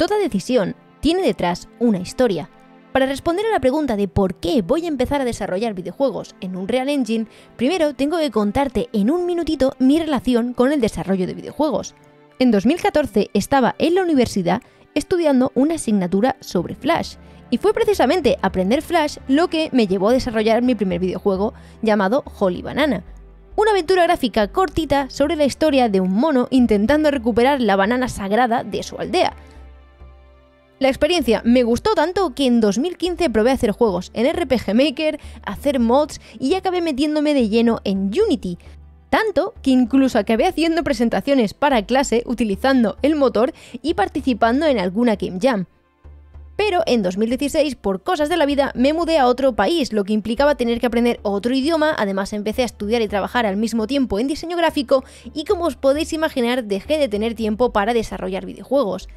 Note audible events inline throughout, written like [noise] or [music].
Toda decisión tiene detrás una historia. Para responder a la pregunta de por qué voy a empezar a desarrollar videojuegos en un Real Engine, primero tengo que contarte en un minutito mi relación con el desarrollo de videojuegos. En 2014 estaba en la universidad estudiando una asignatura sobre Flash, y fue precisamente aprender Flash lo que me llevó a desarrollar mi primer videojuego llamado Holy Banana, una aventura gráfica cortita sobre la historia de un mono intentando recuperar la banana sagrada de su aldea. La experiencia me gustó tanto que en 2015 probé a hacer juegos en RPG Maker, hacer mods y acabé metiéndome de lleno en Unity. Tanto que incluso acabé haciendo presentaciones para clase utilizando el motor y participando en alguna Game Jam. Pero en 2016, por cosas de la vida, me mudé a otro país, lo que implicaba tener que aprender otro idioma, además empecé a estudiar y trabajar al mismo tiempo en diseño gráfico y como os podéis imaginar dejé de tener tiempo para desarrollar videojuegos.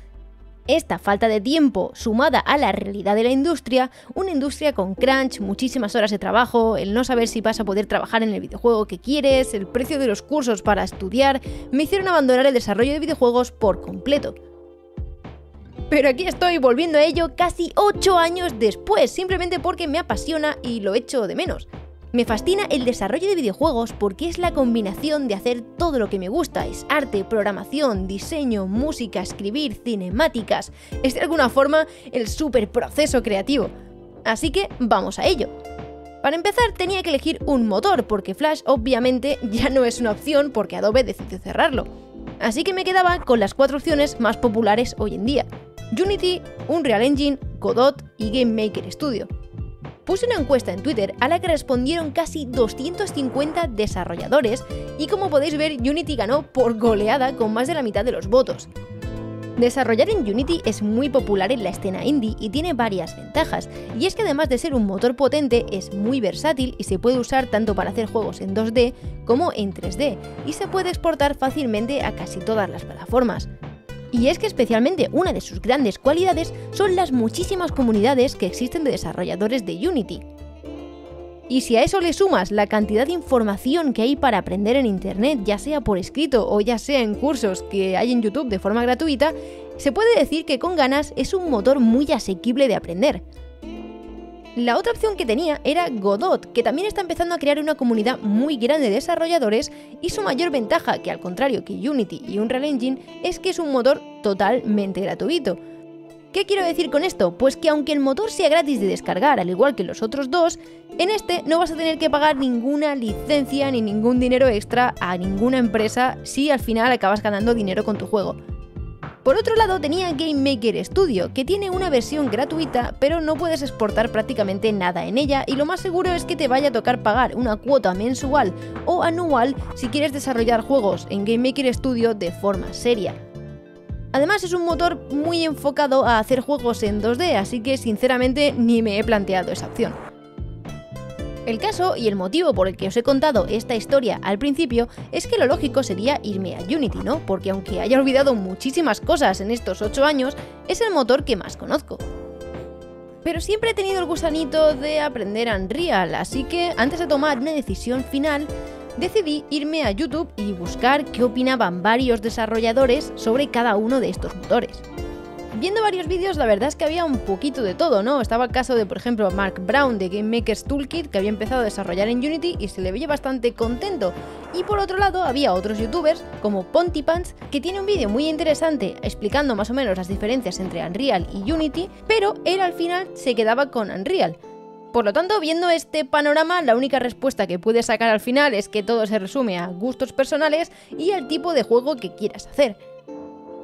Esta falta de tiempo, sumada a la realidad de la industria, una industria con crunch, muchísimas horas de trabajo, el no saber si vas a poder trabajar en el videojuego que quieres, el precio de los cursos para estudiar, me hicieron abandonar el desarrollo de videojuegos por completo. Pero aquí estoy volviendo a ello casi 8 años después, simplemente porque me apasiona y lo echo de menos. Me fascina el desarrollo de videojuegos porque es la combinación de hacer todo lo que me gusta, es arte, programación, diseño, música, escribir, cinemáticas, es de alguna forma el super proceso creativo. Así que vamos a ello. Para empezar tenía que elegir un motor porque Flash obviamente ya no es una opción porque Adobe decidió cerrarlo. Así que me quedaba con las cuatro opciones más populares hoy en día. Unity, Unreal Engine, Godot y Game Maker Studio. Puse una encuesta en Twitter a la que respondieron casi 250 desarrolladores y como podéis ver Unity ganó por goleada con más de la mitad de los votos. Desarrollar en Unity es muy popular en la escena indie y tiene varias ventajas, y es que además de ser un motor potente es muy versátil y se puede usar tanto para hacer juegos en 2D como en 3D, y se puede exportar fácilmente a casi todas las plataformas. Y es que especialmente una de sus grandes cualidades son las muchísimas comunidades que existen de desarrolladores de Unity. Y si a eso le sumas la cantidad de información que hay para aprender en Internet, ya sea por escrito o ya sea en cursos que hay en YouTube de forma gratuita, se puede decir que con ganas es un motor muy asequible de aprender. La otra opción que tenía era Godot, que también está empezando a crear una comunidad muy grande de desarrolladores y su mayor ventaja, que al contrario que Unity y Unreal Engine, es que es un motor totalmente gratuito. ¿Qué quiero decir con esto? Pues que aunque el motor sea gratis de descargar, al igual que los otros dos, en este no vas a tener que pagar ninguna licencia ni ningún dinero extra a ninguna empresa si al final acabas ganando dinero con tu juego. Por otro lado tenía Game Maker Studio, que tiene una versión gratuita, pero no puedes exportar prácticamente nada en ella y lo más seguro es que te vaya a tocar pagar una cuota mensual o anual si quieres desarrollar juegos en Game Maker Studio de forma seria. Además es un motor muy enfocado a hacer juegos en 2D, así que sinceramente ni me he planteado esa opción. El caso y el motivo por el que os he contado esta historia al principio es que lo lógico sería irme a Unity, ¿no? Porque aunque haya olvidado muchísimas cosas en estos 8 años, es el motor que más conozco. Pero siempre he tenido el gusanito de aprender Unreal, así que antes de tomar una decisión final, decidí irme a YouTube y buscar qué opinaban varios desarrolladores sobre cada uno de estos motores. Viendo varios vídeos, la verdad es que había un poquito de todo, ¿no? Estaba el caso de, por ejemplo, Mark Brown de Game Maker's Toolkit, que había empezado a desarrollar en Unity y se le veía bastante contento. Y por otro lado, había otros youtubers, como Pontypants, que tiene un vídeo muy interesante explicando más o menos las diferencias entre Unreal y Unity, pero él al final se quedaba con Unreal. Por lo tanto, viendo este panorama, la única respuesta que puedes sacar al final es que todo se resume a gustos personales y al tipo de juego que quieras hacer.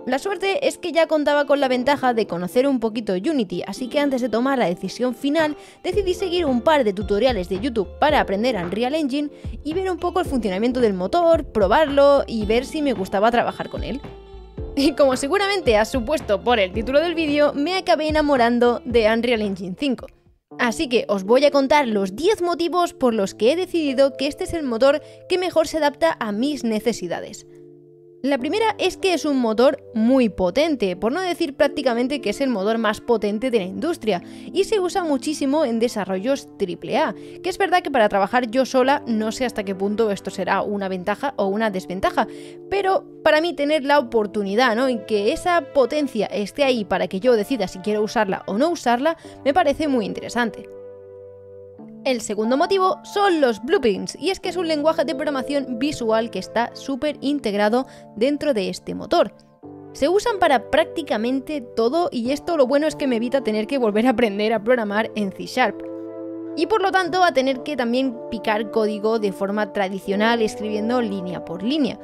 La suerte es que ya contaba con la ventaja de conocer un poquito Unity, así que antes de tomar la decisión final decidí seguir un par de tutoriales de YouTube para aprender Unreal Engine y ver un poco el funcionamiento del motor, probarlo y ver si me gustaba trabajar con él. Y como seguramente has supuesto por el título del vídeo, me acabé enamorando de Unreal Engine 5. Así que os voy a contar los 10 motivos por los que he decidido que este es el motor que mejor se adapta a mis necesidades. La primera es que es un motor muy potente, por no decir prácticamente que es el motor más potente de la industria, y se usa muchísimo en desarrollos AAA, que es verdad que para trabajar yo sola no sé hasta qué punto esto será una ventaja o una desventaja, pero para mí tener la oportunidad, ¿no? Y que esa potencia esté ahí para que yo decida si quiero usarla o no usarla, me parece muy interesante. El segundo motivo son los blueprints, y es que es un lenguaje de programación visual que está súper integrado dentro de este motor. Se usan para prácticamente todo y esto lo bueno es que me evita tener que volver a aprender a programar en C Sharp. Y por lo tanto a tener que también picar código de forma tradicional escribiendo línea por línea.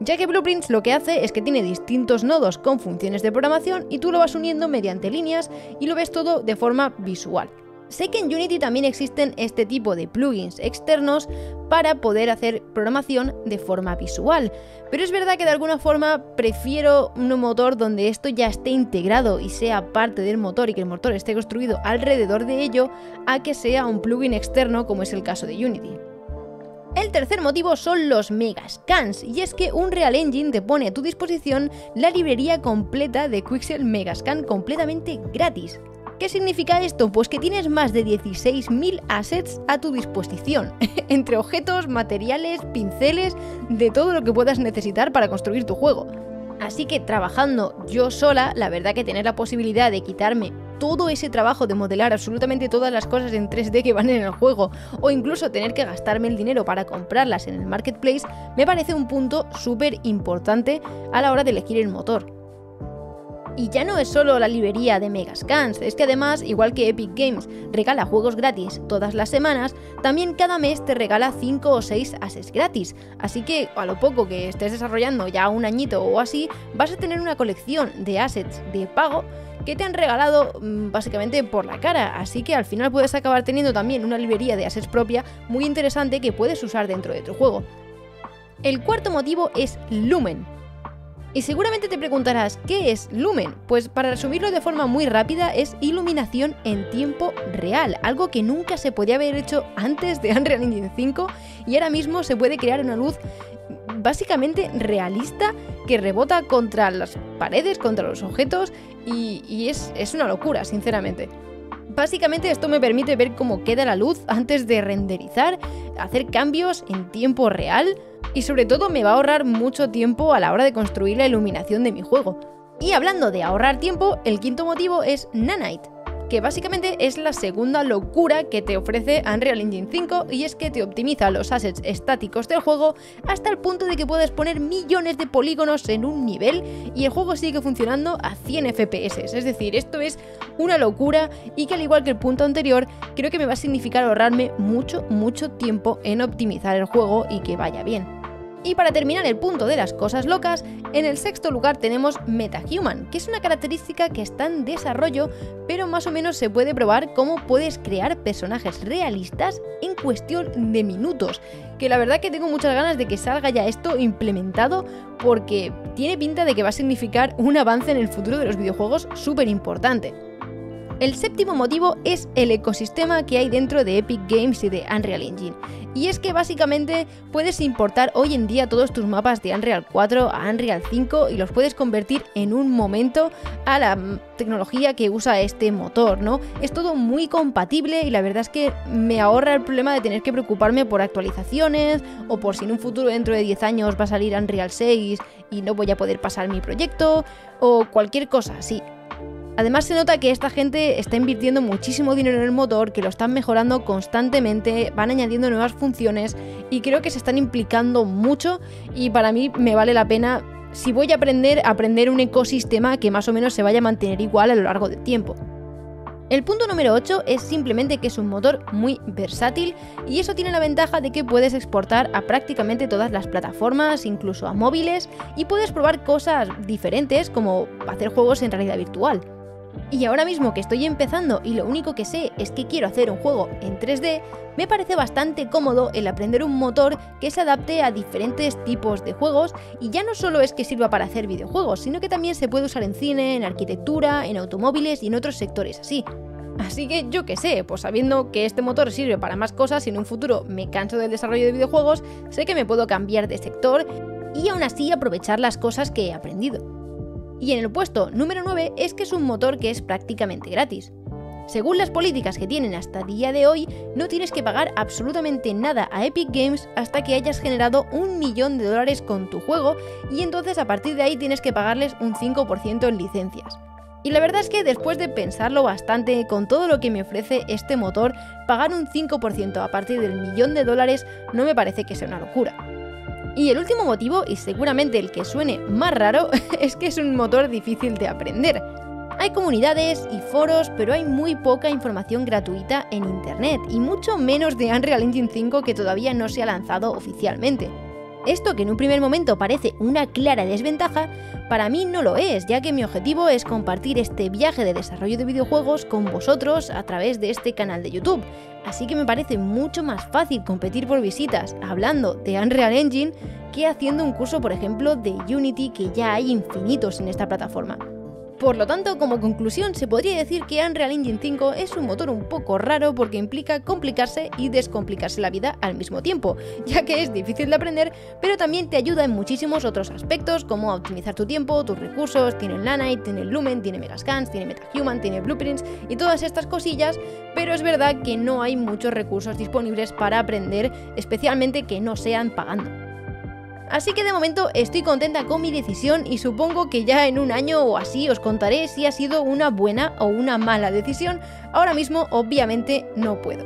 Ya que Blueprints lo que hace es que tiene distintos nodos con funciones de programación y tú lo vas uniendo mediante líneas y lo ves todo de forma visual. Sé que en Unity también existen este tipo de plugins externos para poder hacer programación de forma visual, pero es verdad que de alguna forma prefiero un motor donde esto ya esté integrado y sea parte del motor y que el motor esté construido alrededor de ello a que sea un plugin externo como es el caso de Unity. El tercer motivo son los Megascans, y es que Unreal Engine te pone a tu disposición la librería completa de Quixel Megascan completamente gratis. ¿Qué significa esto? Pues que tienes más de 16.000 assets a tu disposición, [laughs] entre objetos, materiales, pinceles, de todo lo que puedas necesitar para construir tu juego. Así que trabajando yo sola, la verdad que tener la posibilidad de quitarme todo ese trabajo de modelar absolutamente todas las cosas en 3D que van en el juego, o incluso tener que gastarme el dinero para comprarlas en el marketplace, me parece un punto súper importante a la hora de elegir el motor. Y ya no es solo la librería de Megascans, es que además, igual que Epic Games regala juegos gratis todas las semanas, también cada mes te regala 5 o 6 assets gratis. Así que a lo poco que estés desarrollando ya un añito o así, vas a tener una colección de assets de pago que te han regalado mm, básicamente por la cara, así que al final puedes acabar teniendo también una librería de assets propia muy interesante que puedes usar dentro de tu juego. El cuarto motivo es Lumen, y seguramente te preguntarás, ¿qué es Lumen? Pues para resumirlo de forma muy rápida es iluminación en tiempo real, algo que nunca se podía haber hecho antes de Unreal Engine 5 y ahora mismo se puede crear una luz básicamente realista que rebota contra las paredes, contra los objetos y, es, es una locura, sinceramente. Básicamente esto me permite ver cómo queda la luz antes de renderizar, hacer cambios en tiempo real, y sobre todo me va a ahorrar mucho tiempo a la hora de construir la iluminación de mi juego. Y hablando de ahorrar tiempo, el quinto motivo es Nanite, que básicamente es la segunda locura que te ofrece Unreal Engine 5 y es que te optimiza los assets estáticos del juego hasta el punto de que puedes poner millones de polígonos en un nivel y el juego sigue funcionando a 100 FPS. Es decir, esto es una locura y que al igual que el punto anterior, creo que me va a significar ahorrarme mucho, mucho tiempo en optimizar el juego y que vaya bien. Y para terminar el punto de las cosas locas, en el sexto lugar tenemos MetaHuman, que es una característica que está en desarrollo, pero más o menos se puede probar cómo puedes crear personajes realistas en cuestión de minutos. Que la verdad que tengo muchas ganas de que salga ya esto implementado, porque tiene pinta de que va a significar un avance en el futuro de los videojuegos súper importante. El séptimo motivo es el ecosistema que hay dentro de Epic Games y de Unreal Engine. Y es que básicamente puedes importar hoy en día todos tus mapas de Unreal 4 a Unreal 5 y los puedes convertir en un momento a la tecnología que usa este motor, ¿no? Es todo muy compatible y la verdad es que me ahorra el problema de tener que preocuparme por actualizaciones o por si en un futuro dentro de 10 años va a salir Unreal 6 y no voy a poder pasar mi proyecto o cualquier cosa así. Además se nota que esta gente está invirtiendo muchísimo dinero en el motor, que lo están mejorando constantemente, van añadiendo nuevas funciones y creo que se están implicando mucho y para mí me vale la pena, si voy a aprender, aprender un ecosistema que más o menos se vaya a mantener igual a lo largo del tiempo. El punto número 8 es simplemente que es un motor muy versátil y eso tiene la ventaja de que puedes exportar a prácticamente todas las plataformas, incluso a móviles, y puedes probar cosas diferentes como hacer juegos en realidad virtual. Y ahora mismo que estoy empezando y lo único que sé es que quiero hacer un juego en 3D, me parece bastante cómodo el aprender un motor que se adapte a diferentes tipos de juegos y ya no solo es que sirva para hacer videojuegos, sino que también se puede usar en cine, en arquitectura, en automóviles y en otros sectores así. Así que yo qué sé, pues sabiendo que este motor sirve para más cosas y en un futuro me canso del desarrollo de videojuegos, sé que me puedo cambiar de sector y aún así aprovechar las cosas que he aprendido. Y en el puesto número 9 es que es un motor que es prácticamente gratis. Según las políticas que tienen hasta día de hoy, no tienes que pagar absolutamente nada a Epic Games hasta que hayas generado un millón de dólares con tu juego y entonces a partir de ahí tienes que pagarles un 5% en licencias. Y la verdad es que después de pensarlo bastante con todo lo que me ofrece este motor, pagar un 5% a partir del millón de dólares no me parece que sea una locura. Y el último motivo, y seguramente el que suene más raro, [laughs] es que es un motor difícil de aprender. Hay comunidades y foros, pero hay muy poca información gratuita en Internet, y mucho menos de Unreal Engine 5 que todavía no se ha lanzado oficialmente. Esto que en un primer momento parece una clara desventaja, para mí no lo es, ya que mi objetivo es compartir este viaje de desarrollo de videojuegos con vosotros a través de este canal de YouTube. Así que me parece mucho más fácil competir por visitas hablando de Unreal Engine que haciendo un curso, por ejemplo, de Unity que ya hay infinitos en esta plataforma. Por lo tanto, como conclusión, se podría decir que Unreal Engine 5 es un motor un poco raro porque implica complicarse y descomplicarse la vida al mismo tiempo, [laughs] ya que es difícil de aprender, pero también te ayuda en muchísimos otros aspectos como optimizar tu tiempo, tus recursos, tiene el Nanite, tiene Lumen, tiene Megascans, tiene MetaHuman, tiene Blueprints y todas estas cosillas, pero es verdad que no hay muchos recursos disponibles para aprender, especialmente que no sean pagando. Así que de momento estoy contenta con mi decisión y supongo que ya en un año o así os contaré si ha sido una buena o una mala decisión. Ahora mismo obviamente no puedo.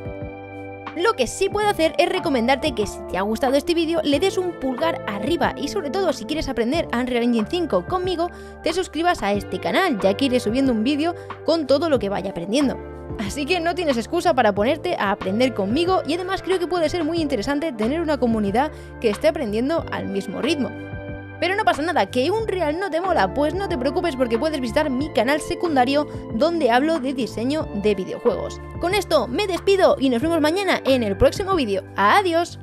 Lo que sí puedo hacer es recomendarte que si te ha gustado este vídeo le des un pulgar arriba y sobre todo si quieres aprender Unreal Engine 5 conmigo, te suscribas a este canal ya que iré subiendo un vídeo con todo lo que vaya aprendiendo. Así que no tienes excusa para ponerte a aprender conmigo y además creo que puede ser muy interesante tener una comunidad que esté aprendiendo al mismo ritmo. Pero no pasa nada, que un real no te mola, pues no te preocupes porque puedes visitar mi canal secundario donde hablo de diseño de videojuegos. Con esto me despido y nos vemos mañana en el próximo vídeo. ¡Adiós!